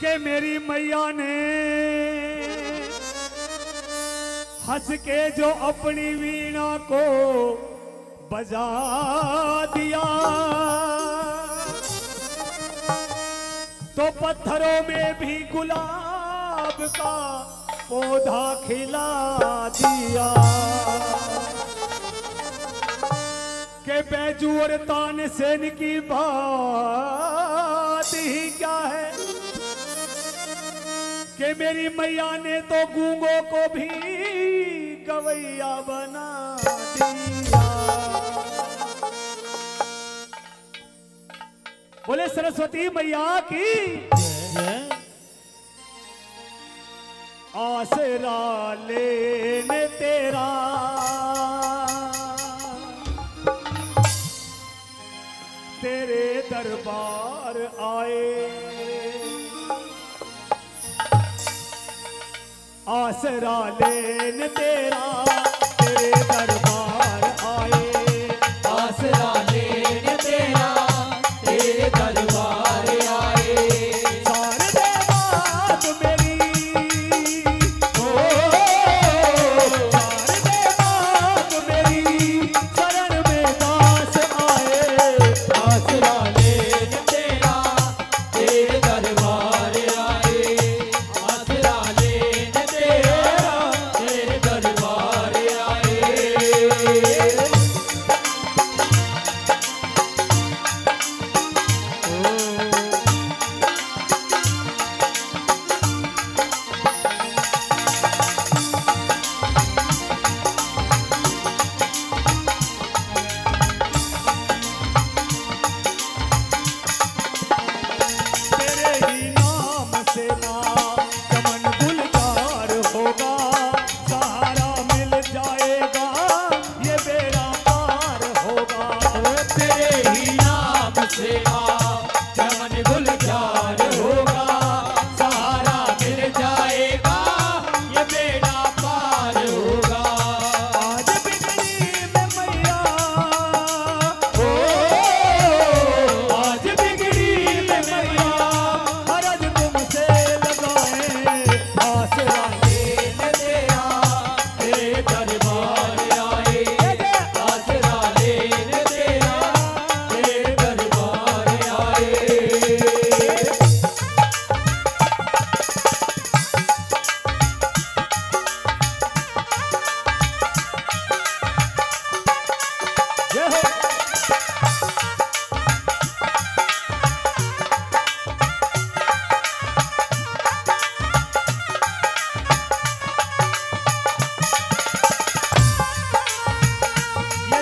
के मेरी मैया ने हंस के जो अपनी वीणा को बजा दिया। तो पत्थरों में भी गुलाब का पौधा खिला दिया। के बैजू और तान सेन की बात कि मेरी मैया ने तो गूंगों को भी गवैया बना दिया। बोले, सरस्वती मैया की आसरा लेने तेरा। तेरे दरबार आए। आसरा लेन तेरा तेरे दरबार तेरे ही नाम से माँ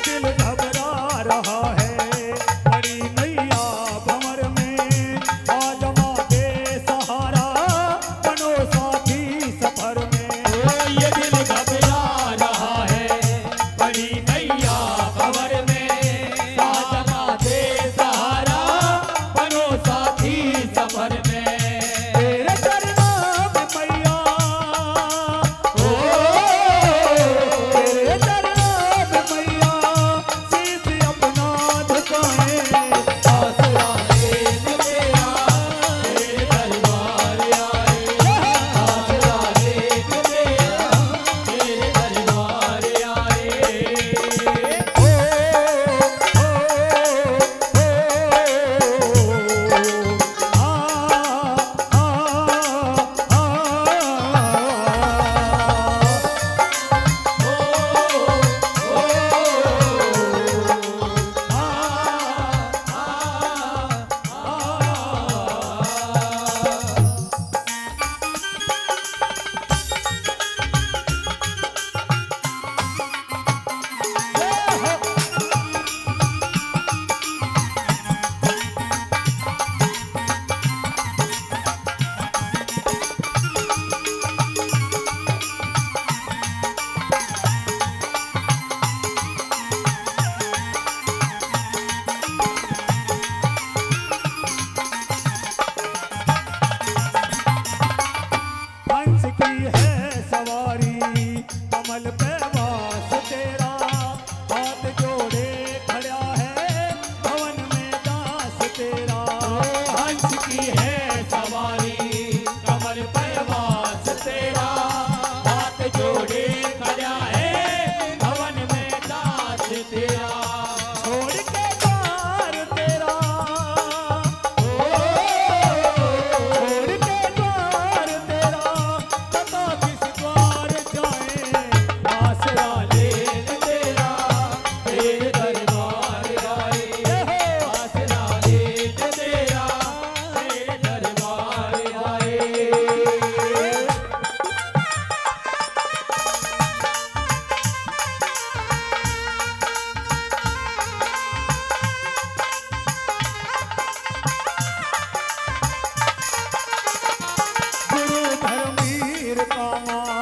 दिल धब तेरा Oh.